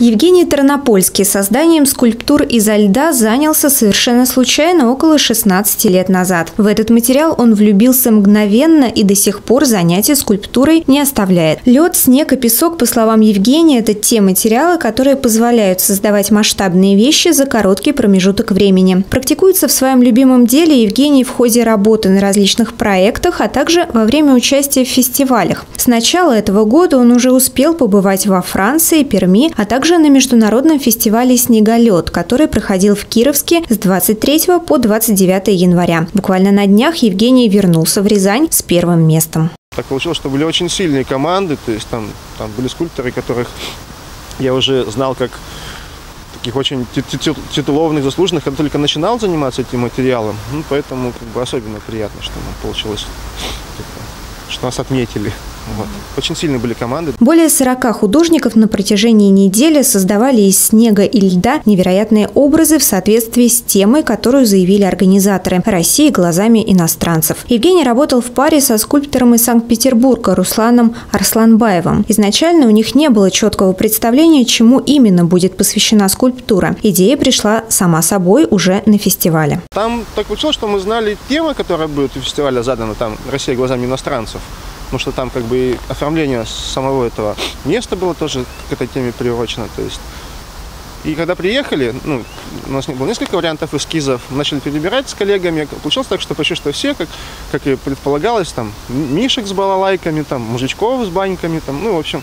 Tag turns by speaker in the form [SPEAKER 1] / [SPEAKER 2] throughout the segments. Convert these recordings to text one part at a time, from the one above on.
[SPEAKER 1] Евгений Тернопольский созданием скульптур изо льда занялся совершенно случайно около 16 лет назад. В этот материал он влюбился мгновенно и до сих пор занятия скульптурой не оставляет. Лед, снег и песок, по словам Евгения, это те материалы, которые позволяют создавать масштабные вещи за короткий промежуток времени. Практикуется в своем любимом деле Евгений в ходе работы на различных проектах, а также во время участия в фестивалях. С начала этого года он уже успел побывать во Франции, Перми, а также на международном фестивале «Снеголет», который проходил в Кировске с 23 по 29 января. Буквально на днях Евгений вернулся в Рязань с первым местом.
[SPEAKER 2] Так получилось, что были очень сильные команды, то есть там, там были скульпторы, которых я уже знал как таких очень титулованных, заслуженных, когда только начинал заниматься этим материалом, ну, поэтому как бы особенно приятно, что нам получилось, что нас отметили. Вот. Очень сильные были команды.
[SPEAKER 1] Более 40 художников на протяжении недели создавали из снега и льда невероятные образы в соответствии с темой, которую заявили организаторы – России глазами иностранцев. Евгений работал в паре со скульптором из Санкт-Петербурга Русланом Арсланбаевым. Изначально у них не было четкого представления, чему именно будет посвящена скульптура. Идея пришла сама собой уже на фестивале.
[SPEAKER 2] Там так получилось, что мы знали тему, которая будет у фестиваля задана, там «Россия глазами иностранцев» потому что там как бы оформление самого этого места было тоже к этой теме приурочено, то есть и когда приехали, ну, у нас было несколько вариантов эскизов, начали перебирать с коллегами. Получилось так, что почти что все, как, как и предполагалось, там, мишек с балалайками, там, мужичков с баньками, там, ну, в общем,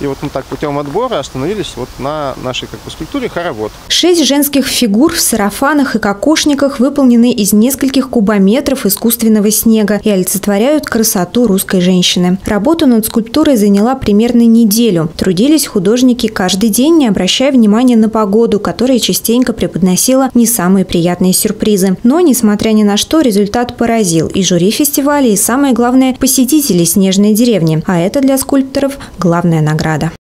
[SPEAKER 2] и вот мы так путем отбора остановились вот на нашей как бы, скульптуре хоровод.
[SPEAKER 1] Шесть женских фигур в сарафанах и кокошниках выполнены из нескольких кубометров искусственного снега и олицетворяют красоту русской женщины. Работа над скульптурой заняла примерно неделю. Трудились художники каждый день, не обращая внимания на погоду, которая частенько преподносила не самые приятные сюрпризы. Но, несмотря ни на что, результат поразил и жюри фестиваля, и самое главное – посетителей снежной деревни. А это для скульпторов главная награда. Ленинграда.